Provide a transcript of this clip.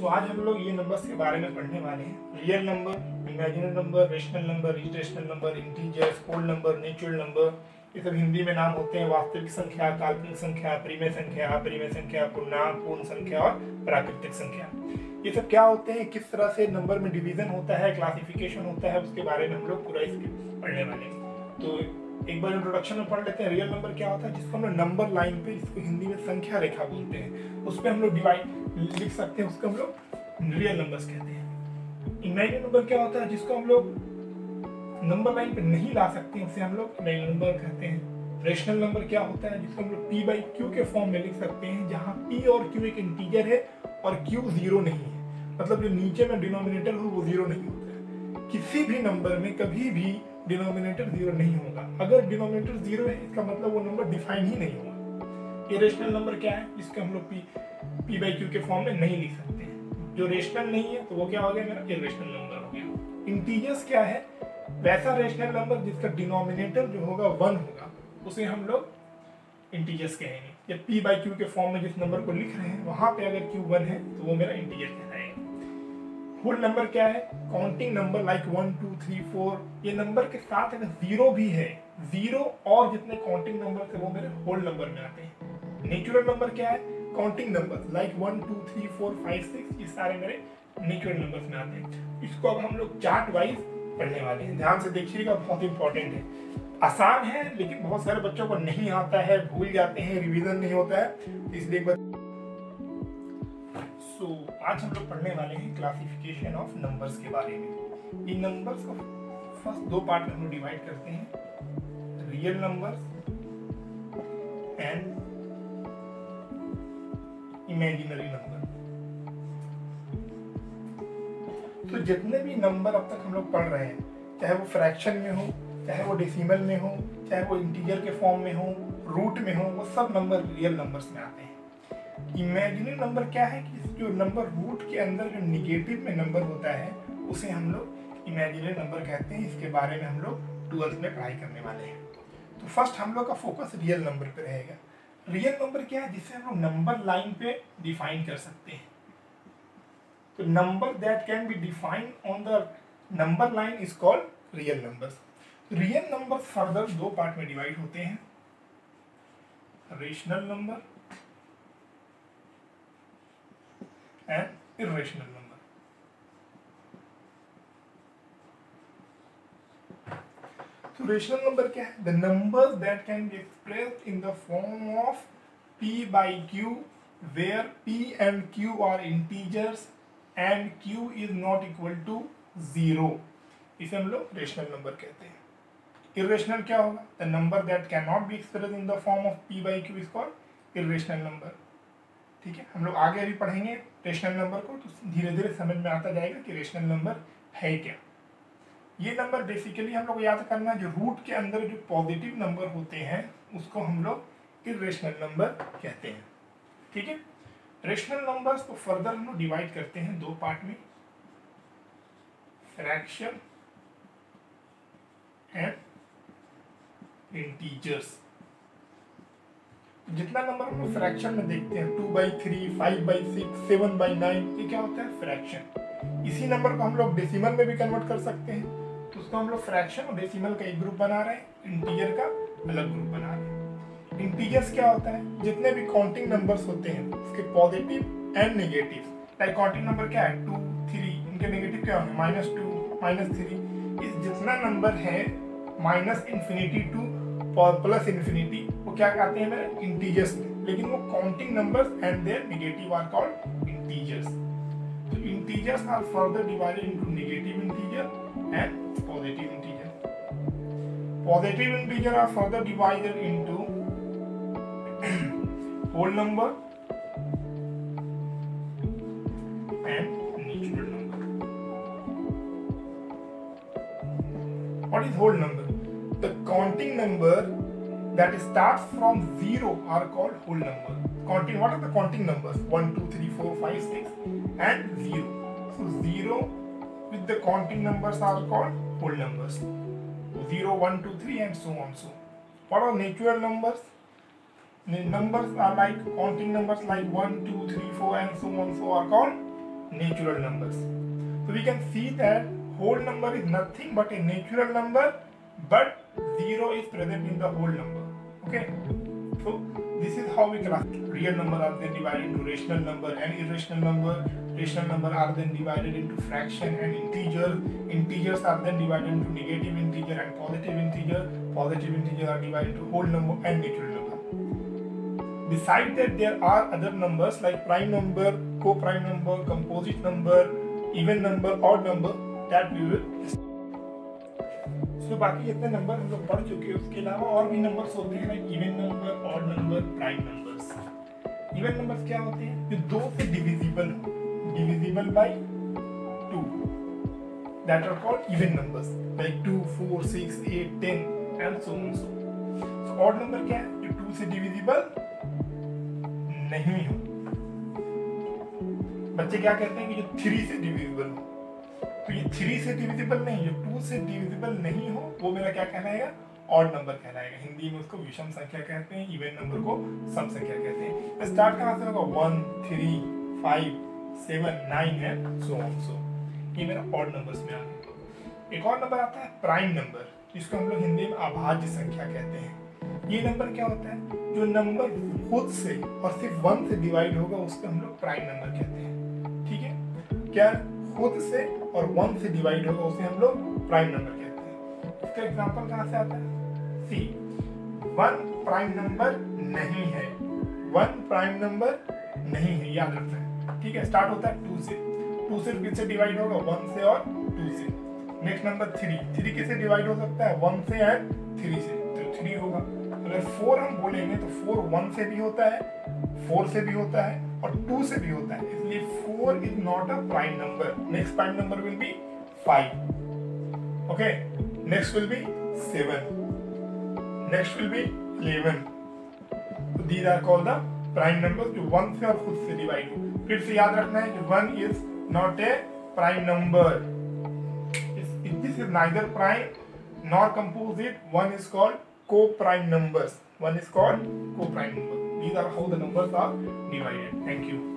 तो आज हम लोग ये नंबर्स के बारे में पढ़ने वाले हैं। Real number imaginary number rational number irrational number integers whole number natural number ये सब हिंदी में नाम होते हैं। वास्तविक संख्या, काल्पनिक संख्या प्रीमेय संख्या, अप्रिमेय संख्या, पूर्णांक, पूर्ण संख्या और प्राकृतिक संख्या। ये सब क्या होते हैं? किस तरह से नंबर में डिवीज़न होता है क्लासिफिकेशन होता है, उसके बारे में हम लोग पूरा इसके पढ़ने वाले हैं। तो एक बार इंट्रोडक्शन में पढ़ लेते हैं। रियल नंबर क्या होता है? जिसको हम लोग नंबर लाइन पे, जिसको हिंदी में संख्या रेखा बोलते हैं, उस पर हम लोग डिवाइड लिख सकते हैं, उसको हम लोग रियल नंबर्स कहते हैं। इमेजिनरी नंबर क्या होता है? जिसको हम लोग नंबर लाइन पे नहीं ला सकते उसे हम लोग इमेजिनरी नंबर कहते हैं। रेशनल नंबर क्या होता है? जिसको हम लोग पी बाई क्यू के फॉर्म में लिख सकते हैं, जहाँ पी और क्यू एक इंटीजर है और क्यू ज़ीरो नहीं है। मतलब जो नीचे में डिनोमिनेटर हो, वो ज़ीरो नहीं होता है। किसी भी नंबर में कभी भी डिनोमिनेटर ज़ीरो नहीं होगा। अगर डिनोमिनेटर ज़ीरो है, इसका मतलब वो नंबर डिफाइन ही नहीं होगा। इरेशनल नंबर क्या है? जिसको हम लोग पी पी बाई क्यू के फॉर्म में नहीं लिख सकते। जो रेशनल नहीं है तो वो क्या हो गया मेरा? इरेशनल नंबर हो गया। इंटीजर्स क्या है? वैसा रेशनल नंबर जिसका डिनोमिनेटर जो होगा वन होगा। उसे हम लोग इंटीजर्स कहेंगे। जब पी बाई क्यू के फॉर्म में जिस नंबर को लिख रहे हैं, वहाँ पे अगर क्यू वन है तो वो मेरा इंटीजर कहलाएगा। होल नंबर क्या है? Counting number like one two three four ये नंबर के साथ अगर ज़ीरो भी है ज़ीरो और जितने काउंटिंग नंबर थे वो मेरे होल नंबर में आते हैं। नेचुरल नंबर क्या है? Counting number like one two three four five six ये सारे मेरे नेचुरल नंबर्स में आते हैं। इसको अब हम लोग चार्ट वाइज पढ़ने वाले हैं। ध्यान से देखिएगा, बहुत इंपॉर्टेंट है। आसान है, लेकिन बहुत सारे बच्चों को नहीं आता है, भूल जाते हैं रिविजन नहीं होता है। इसलिए आज हम लोग पढ़ने वाले हैं क्लासिफिकेशन ऑफ़ नंबर्स के बारे में। इन नंबर्स को फ़र्स्ट दो पार्ट में हम डिवाइड करते हैं। Real numbers and imaginary number तो जितने भी नंबर अब तक हम लोग पढ़ रहे हैं, चाहे वो फ्रैक्शन में हो, चाहे वो डेसिमल में हो, चाहे वो इंटीजर के फॉर्म में हो रूट में हो, वो सब नंबर रियल नंबर्स में आते हैं। इमेजिनरी नंबर क्या है कि जो नंबर रूट के अंदर जो निगेटिव में नंबर होता है, उसे हम लोग इमेजिनरी नंबर कहते हैं। इसके बारे में हम लोग ट्वेल्थ में पढ़ाई करने वाले हैं। तो फ़र्स्ट हम लोग का फोकस रियल नंबर पे रहेगा। रियल नंबर क्या है? जिसे हम लोग नंबर लाइन पे डिफाइन कर सकते हैं। तो number that can be defined on the number line is called real numbers real number further दो पार्ट में डिवाइड होते हैं। Rational number and irrational number तो रेशनल नंबर क्या है? The number that can be expressed in the form of p by q, where p and q are integers and q is not equal to zero. इसे हम लोग rational number कहते हैं। Irrational क्या होगा? The number that can not be express in the form of p by q is called irrational number ठीक है, हम लोग आगे अभी पढ़ेंगे रेशनल नंबर को तो धीरे धीरे समझ में आता जाएगा कि रेशनल नंबर है क्या। ये नंबर बेसिकली हम लोग याद करना जो रूट के अंदर जो पॉजिटिव नंबर होते हैं, उसको हम लोग इरेशनल नंबर कहते हैं। ठीक है? रेशनल नंबर्स को फर्दर हम लोग डिवाइड करते हैं दो पार्ट में। फ्रैक्शन एंड इंटीजर्स जितना नंबर हम फ्रैक्शन में देखते हैं two by three five by six seven by nine ये क्या होता है? फ्रैक्शन इसी नंबर को हम लोग डेसिमल में भी कन्वर्ट कर सकते हैं। तो उसको हम लोग फ्रैक्शन और डेसिमल का एक ग्रुप बना रहे हैं इंटीजर का अलग ग्रुप बना रहे हैं। इंटीजर्स क्या होता है? जितने भी काउंटिंग नंबर्स होते हैं, उसके positive and negative like counting number क्या है? टू थ्री इनके नेगेटिव क्या होंगे? माइनस टू माइनस थ्री जितना नंबर है minus infinity to plus infinity वो क्या कहते हैं मेरे इंटीजर्स लेकिन वो counting numbers and their negative are called integers तो integers are further divided into negative integer and positive integer positive integer are further divided into whole number and natural number. What is whole number? Counting number that starts from zero are called whole number. Counting what are the counting numbers? 1, 2, 3, 4, 5, 6 and 0. So 0 with the counting numbers are called whole numbers. 0, 1, 2, 3 and so on so. What are natural numbers? Numbers are like counting numbers like 1, 2, 3, 4 and so on so are called natural numbers. So we can see that whole number is nothing but a natural number, but zero is present in the whole number. Okay. So this is how we classify real number are then divided into rational number and irrational number. Rational number are then divided into fraction and integer. Integers are then divided into negative integer and positive integer. Positive integer are divided into whole number and natural number. Besides that, there are other numbers like prime number, co-prime number, composite number, even number, odd number that we will तो बाकी जितने number हम लोग पढ़ चुके हैं, उसके अलावा और भी नंबर्स होते हैं even number odd number prime numbers even numbers क्या होते हैं? जो दो से डिविजिबल हो। Divisible by two that are called even numbers like two four six eight ten and so on so odd number क्या है? जो टू से डिविजिबल नहीं हो। बच्चे क्या कहते हैं कि जो थ्री से डिविजिबल हो? तो ये थ्री से डिविजिबल नहीं जो टू से डिविजिबल नहीं हो, वो मेरा क्या कहलाएगा? ऑड नंबर कहलाएगा। हिंदी में उसको विषम संख्या कहते हैं इवन नंबर को सम संख्या कहते हैं। तो स्टार्ट कहाँ से होगा? One three five seven nine है सो ऑन सो ये मेरा ऑड नंबर्स में आ गया। एक और नंबर आता है प्राइम नंबर जिसको हम लोग हिंदी में अभाज्य संख्या कहते हैं। ये नंबर क्या होता है? जो नंबर खुद से और सिर्फ़ वन से डिवाइड होगा, उसको हम लोग प्राइम नंबर कहते हैं। ठीक है? क्या खुद से और वन से डिवाइड होगा उसे हम लोग प्राइम नंबर कहते हैं। इसका एग्जांपल कहाँ से आता है? सी वन प्राइम नंबर नहीं है। वन प्राइम नंबर नहीं है, याद रखना है। ठीक है स्टार्ट होता है टू से। टू से किससे डिवाइड होगा? वन से और टू से। नेक्स्ट नंबर थ्री थ्री किससे डिवाइड हो सकता है? वन से एंड थ्री से। तो थ्री होगा। अगर फोर हम बोलेंगे तो फोर वन से भी होता है फोर से भी होता है और टू से भी होता है। इसलिए four is not a prime number next prime number will be five okay next will be seven next will be eleven these are called the prime number जो वन से और खुद से डिवाइड हो। फिर से याद रखना है कि one is not a prime number this is neither prime nor composite one is called co-prime numbers. One is called co-prime number these are how the numbers are divided thank you